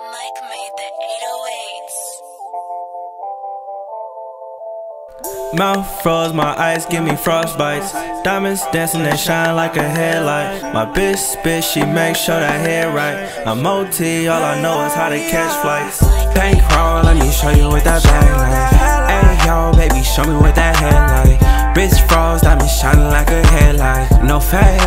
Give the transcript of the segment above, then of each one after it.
Mike made the 808s. Mouth froze, my eyes give me frost bites. Diamonds dancing, they shine like a headlight. My bitch spit, she make sure that hair right. I'm OT, all I know is how to catch flights. Bankroll, let me show you what that bag like. Hey yo, baby, show me what that headlight. Wrist froze, diamonds shining like a headlight. No fat,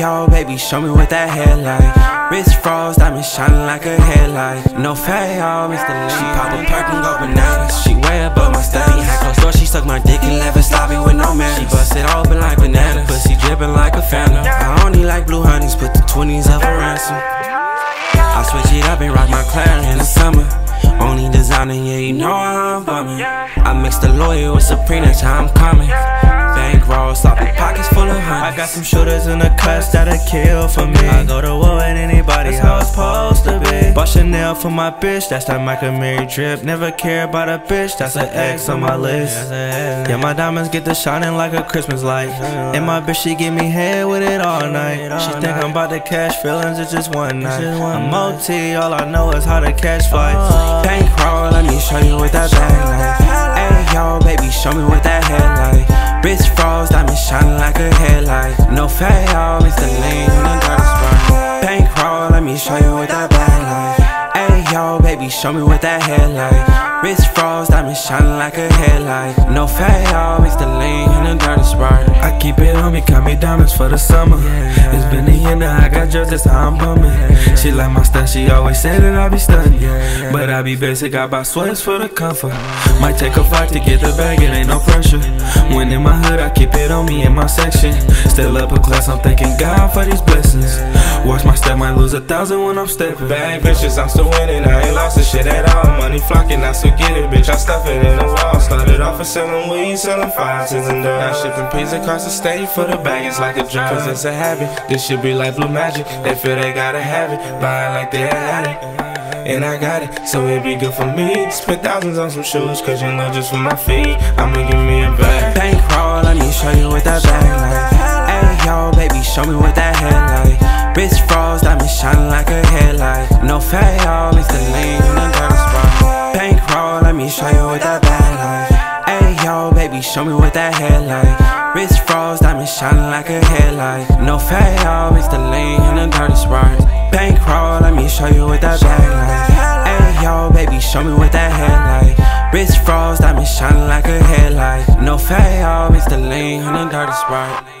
yo, baby, show me what that hair headlight. Wrist froze, diamonds shining like a headlight. No fat, y'all, the lean. She pop a perk and go bananas. She way above my study. Had closed door, she suck my dick and left it sloppy with no manners. She busted open like bananas. Pussy dripping like a phantom. I only like blue honeys, put the 20s up a ransom. I switch it up and rock my Claire in the summer. Only designer, yeah, you know I'm bumming. I mix the lawyer with that's how I'm coming. Bankroll, sloppy pockets full of honey. I got some shooters in the class that'll kill for me. I go to war with anybody, that's how it's supposed to be. Bought Chanel for my bitch, that's that Mike Amiri drip. Never care about a bitch, that's an X on my list. Yeah, my diamonds get to shining like a Christmas light. And my bitch, she give me head with it all night. She think I'm about to catch feelings, it's just one night. I'm OT, all I know is how to catch flights. Oh. Bankroll, let me show you what that bag like. Fat, y'all, it's the lean and the dirty sprite. Bankroll, let me show you what that bag like. Hey yo, baby, show me what that headlight. Wrist froze, diamonds shining like a headlight. No fat, y'all, it's the lean and the dirty sprite. I keep it on me, cut me diamonds for the summer. It's been a year now, I got drugs, that's how I'm bumming. She like my stuff, she always said that I be stunning. But I be basic, I buy sweats for the comfort. Might take a fight to get the bag, it ain't no pressure. When in my hood, I keep it on me in my section. Still up a class, I'm thanking God for these blessings. Watch my step, might lose a thousand when I'm stepping. Bad bitches, I'm still winning, I ain't lost a shit at all. Money flocking, I still get it, bitch, I stuff it in the wall. Started off as selling weed, selling five tens and dollars. Now shipping pizza across the state for the bag, it's like a drug. Cause it's a habit, this should be like blue magic. They feel they gotta have it, buying like they had it. And I got it, so it be good for me. Spent thousands on some shoes, cause you know just for my feet, I'ma give me a bag. Bankroll, let me show you what that bag like. Hey yo, baby, show me what that headlight. Wrist froze, diamonds shining like a headlight. No y'all, it's the show me what that headlight. Wrist froze, diamonds shining like a headlight. No fat, it's the lean and the dirty sprite. Bankroll, let me show you what that bag like. Hey yo, baby, show me what that headlight. Wrist froze, diamonds shining like a headlight. No fat, it's the lean and the dirty sprite.